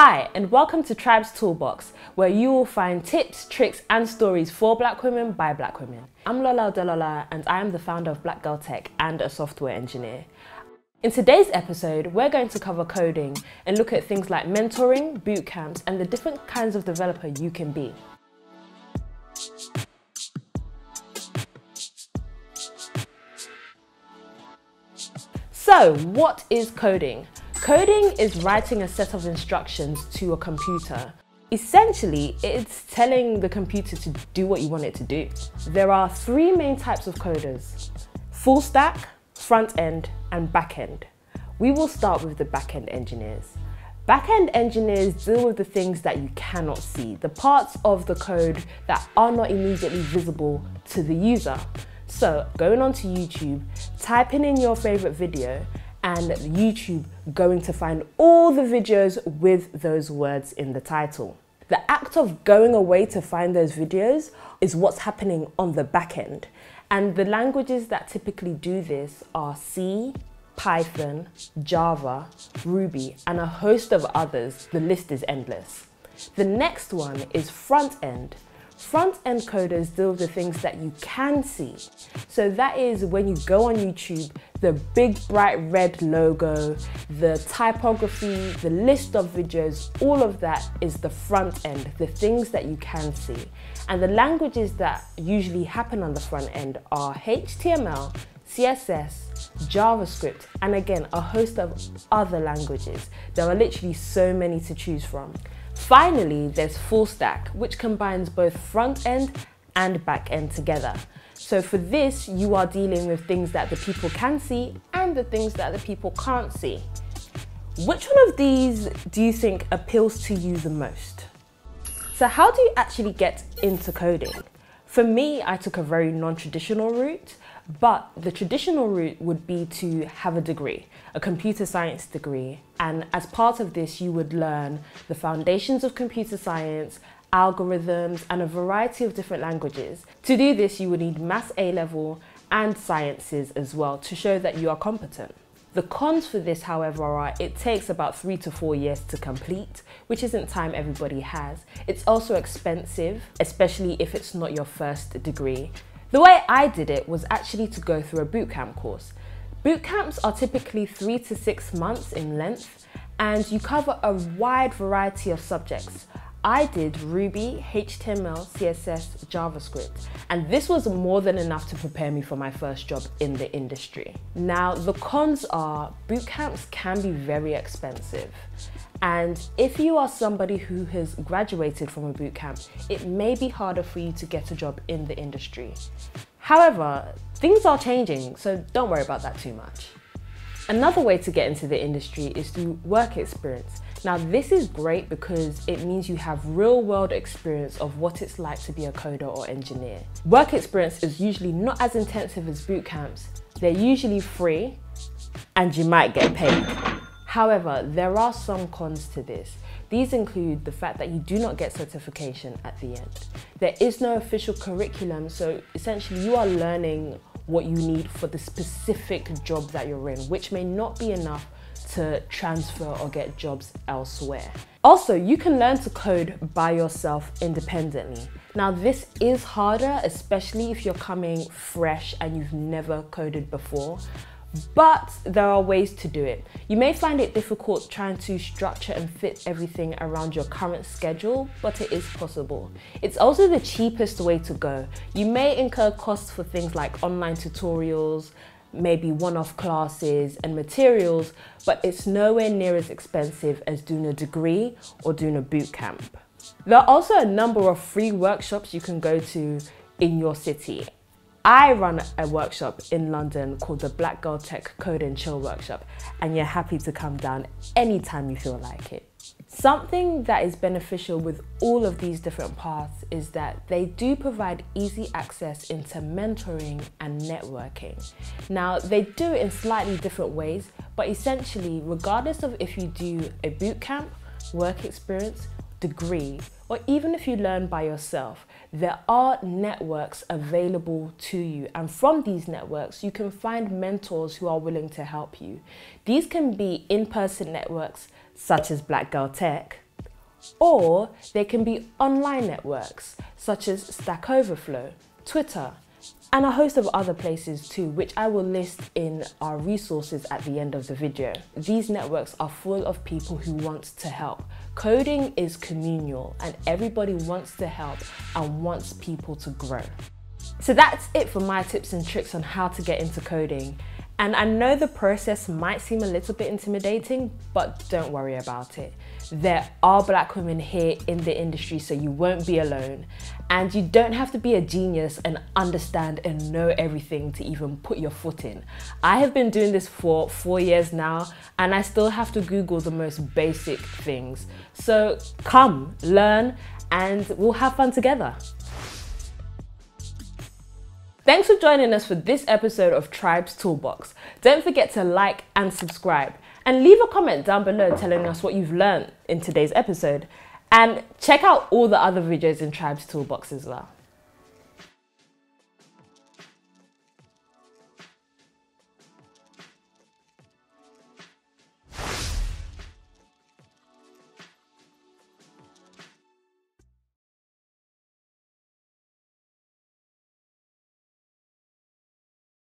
Hi, and welcome to Tribe's Toolbox, where you will find tips, tricks, and stories for black women by black women. I'm Lola Odelola, and I am the founder of Black Girl Tech and a software engineer. In today's episode, we're going to cover coding and look at things like mentoring, boot camps, and the different kinds of developer you can be. So, what is coding? Coding is writing a set of instructions to a computer. Essentially, it's telling the computer to do what you want it to do. There are three main types of coders full stack, front end, and back end. We will start with the back end engineers. Back end engineers deal with the things that you cannot see, the parts of the code that are not immediately visible to the user. So, going onto YouTube, typing in your favorite video, and YouTube going to find all the videos with those words in the title. The act of going away to find those videos is what's happening on the back end. And the languages that typically do this are C, Python, Java, Ruby, and a host of others. The list is endless. The next one is front end. Front end coders deal with the things that you can see. So that is when you go on YouTube, the big bright red logo, the typography, the list of videos, all of that is the front end, the things that you can see. And the languages that usually happen on the front end are HTML, CSS, JavaScript, and again, a host of other languages. There are literally so many to choose from. Finally, there's full stack, which combines both front end and back end together. So for this, you are dealing with things that the people can see and the things that the people can't see. Which one of these do you think appeals to you the most? So how do you actually get into coding? For me, I took a very non-traditional route, but the traditional route would be to have a degree, a computer science degree. And as part of this, you would learn the foundations of computer science, algorithms, and a variety of different languages. To do this, you would need Maths A level and sciences as well to show that you are competent. The cons for this, however, are it takes about three to four years to complete, which isn't time everybody has. It's also expensive, especially if it's not your first degree. The way I did it was actually to go through a bootcamp course. Boot camps are typically three to six months in length and you cover a wide variety of subjects. I did Ruby, HTML, CSS, JavaScript, and this was more than enough to prepare me for my first job in the industry. Now, the cons are boot camps can be very expensive. And if you are somebody who has graduated from a boot camp, it may be harder for you to get a job in the industry. However, things are changing, so don't worry about that too much. Another way to get into the industry is through work experience. Now, this is great because it means you have real world experience of what it's like to be a coder or engineer. Work experience is usually not as intensive as boot camps. They're usually free and you might get paid. However, there are some cons to this. These include the fact that you do not get certification at the end. There is no official curriculum, so essentially you are learning what you need for the specific job that you're in, which may not be enough to transfer or get jobs elsewhere. Also, you can learn to code by yourself independently. Now, this is harder, especially if you're coming fresh and you've never coded before but there are ways to do it. You may find it difficult trying to structure and fit everything around your current schedule, but it is possible. It's also the cheapest way to go. You may incur costs for things like online tutorials, maybe one-off classes and materials, but it's nowhere near as expensive as doing a degree or doing a boot camp. There are also a number of free workshops you can go to in your city I run a workshop in London called the Black Girl Tech Code and Chill Workshop, and you're happy to come down anytime you feel like it. Something that is beneficial with all of these different paths is that they do provide easy access into mentoring and networking. Now, they do it in slightly different ways, but essentially, regardless of if you do a bootcamp, work experience, degree, or even if you learn by yourself, there are networks available to you. And from these networks, you can find mentors who are willing to help you. These can be in person networks such as Black Girl Tech, Or they can be online networks such as Stack Overflow, Twitter, and a host of other places too, which I will list in our resources at the end of the video. These networks are full of people who want to help. Coding is communal and everybody wants to help and wants people to grow. So that's it for my tips and tricks on how to get into coding. And I know the process might seem a little bit intimidating, but don't worry about it. There are black women here in the industry, so you won't be alone. And you don't have to be a genius and understand and know everything to even put your foot in. I have been doing this for four years now, and I still have to Google the most basic things. So come, learn, and we'll have fun together. Thanks for joining us for this episode of Tribes Toolbox. Don't forget to like and subscribe and leave a comment down below telling us what you've learned in today's episode. And check out all the other videos in Tribes Toolbox as well.